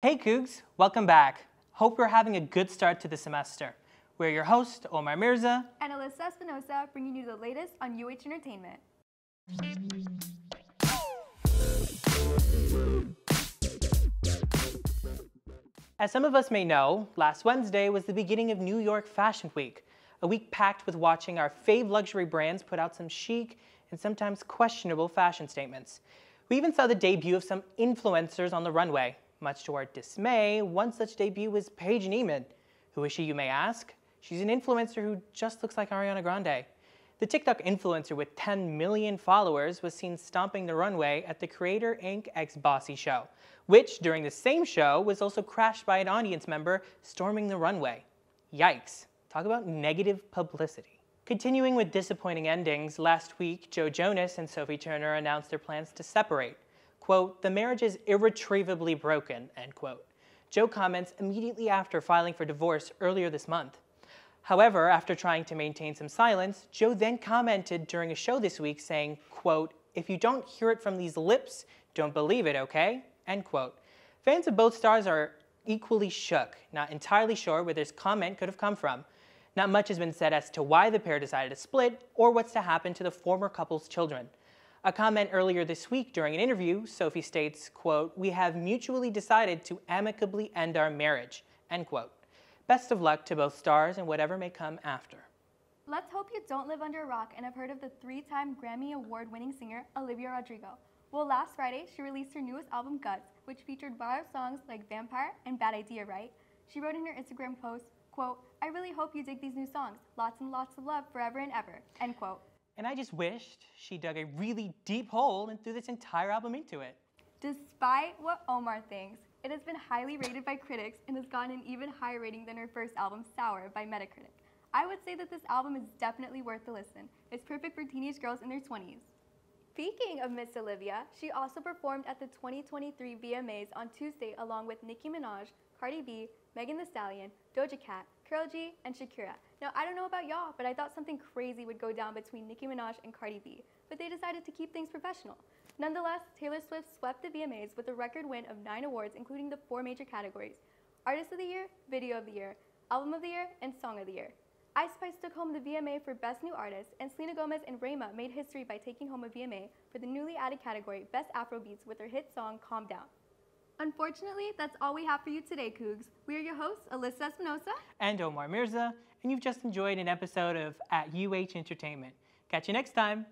Hey Coogs, welcome back. Hope you're having a good start to the semester. We're your host, Omar Mirza. And Alyssa Espinoza bringing you the latest on UH Entertainment. As some of us may know, last Wednesday was the beginning of New York Fashion Week, a week packed with watching our fave luxury brands put out some chic and sometimes questionable fashion statements. We even saw the debut of some influencers on the runway, much to our dismay, one such debut was Paige Niemann. Who is she, you may ask? She's an influencer who just looks like Ariana Grande. The TikTok influencer with 10 million followers was seen stomping the runway at the Creator Inc. X Bossy show, which during the same show was also crashed by an audience member storming the runway. Yikes. Talk about negative publicity. Continuing with disappointing endings, last week Joe Jonas and Sophie Turner announced their plans to separate quote, the marriage is irretrievably broken, end quote. Joe comments immediately after filing for divorce earlier this month. However, after trying to maintain some silence, Joe then commented during a show this week saying, quote, if you don't hear it from these lips, don't believe it, okay? End quote. Fans of both stars are equally shook, not entirely sure where this comment could have come from. Not much has been said as to why the pair decided to split or what's to happen to the former couple's children. A comment earlier this week during an interview, Sophie states, quote, we have mutually decided to amicably end our marriage, end quote. Best of luck to both stars and whatever may come after. Let's hope you don't live under a rock and have heard of the three-time Grammy Award-winning singer Olivia Rodrigo. Well, last Friday, she released her newest album, Guts, which featured viral songs like Vampire and Bad Idea, Right? She wrote in her Instagram post, quote, I really hope you dig these new songs. Lots and lots of love forever and ever, end quote. And I just wished she dug a really deep hole and threw this entire album into it. Despite what Omar thinks, it has been highly rated by critics and has gotten an even higher rating than her first album, Sour, by Metacritic. I would say that this album is definitely worth the listen. It's perfect for teenage girls in their 20s. Speaking of Miss Olivia, she also performed at the 2023 VMAs on Tuesday along with Nicki Minaj, Cardi B, Megan Thee Stallion, Doja Cat, Karol G, and Shakira. Now, I don't know about y'all, but I thought something crazy would go down between Nicki Minaj and Cardi B, but they decided to keep things professional. Nonetheless, Taylor Swift swept the VMAs with a record win of nine awards, including the four major categories Artist of the Year, Video of the Year, Album of the Year, and Song of the Year. Ice Spice took home the VMA for Best New Artist, and Selena Gomez and Rema made history by taking home a VMA for the newly added category Best Afrobeats with their hit song Calm Down. Unfortunately, that's all we have for you today, Coogs. We are your hosts, Alyssa Espinoza. And Omar Mirza, and you've just enjoyed an episode of At UH Entertainment. Catch you next time.